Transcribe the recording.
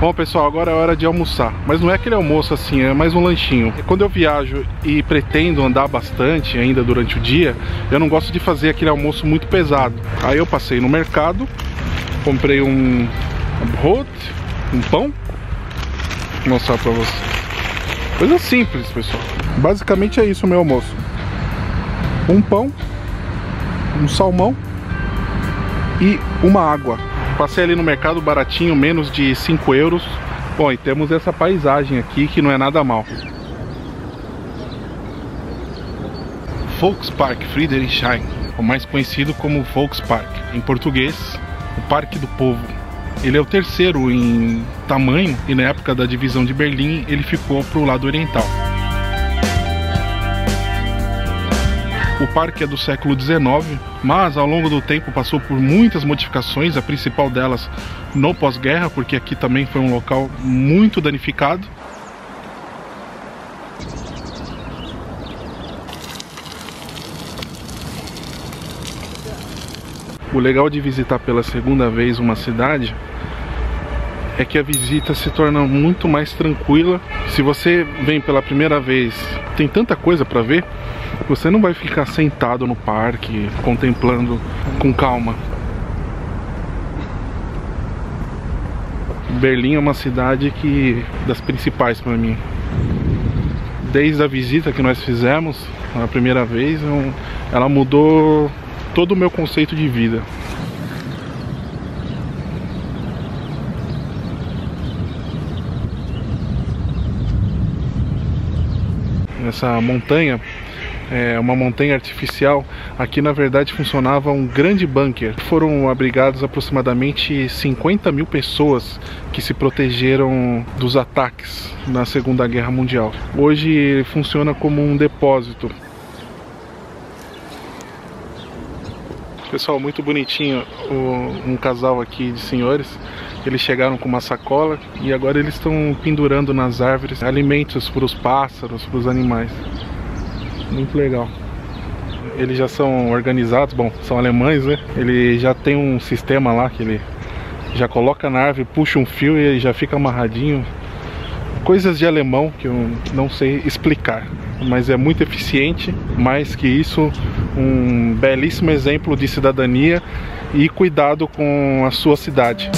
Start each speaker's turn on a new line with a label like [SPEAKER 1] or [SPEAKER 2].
[SPEAKER 1] Bom pessoal, agora é hora de almoçar. Mas não é aquele almoço assim, é mais um lanchinho. Quando eu viajo e pretendo andar bastante ainda durante o dia Eu não gosto de fazer aquele almoço muito pesado. Aí eu passei no mercado Comprei um brot, um pão. Vou mostrar pra você Coisa simples pessoal. Basicamente é isso o meu almoço. Um pão Um salmão E uma água Passei ali no mercado baratinho, menos de 5 euros. Bom, e temos essa paisagem aqui que não é nada mal. Volkspark Friedrichshain, o mais conhecido como Volkspark, em português, o Parque do Povo. Ele é o terceiro em tamanho e na época da divisão de Berlim ele ficou para o lado oriental. O parque é do século XIX, mas ao longo do tempo passou por muitas modificações, a principal delas no pós-guerra, porque aqui também foi um local muito danificado. O legal de visitar pela segunda vez uma cidade é que a visita se torna muito mais tranquila. Se você vem pela primeira vez, tem tanta coisa para ver você não vai ficar sentado no parque contemplando com calma. Berlim é uma cidade que das principais para mim. Desde a visita que nós fizemos a primeira vez, ela mudou todo o meu conceito de vida. Essa montanha é, uma montanha artificial, aqui na verdade funcionava um grande bunker. Foram abrigados aproximadamente 50 mil pessoas que se protegeram dos ataques na Segunda Guerra Mundial. Hoje funciona como um depósito. Pessoal, muito bonitinho um casal aqui de senhores. Eles chegaram com uma sacola e agora eles estão pendurando nas árvores alimentos para os pássaros, para os animais muito legal. Eles já são organizados, bom, são alemães, né? Ele já tem um sistema lá que ele já coloca na árvore, puxa um fio e já fica amarradinho. Coisas de alemão que eu não sei explicar, mas é muito eficiente. Mais que isso, um belíssimo exemplo de cidadania e cuidado com a sua cidade.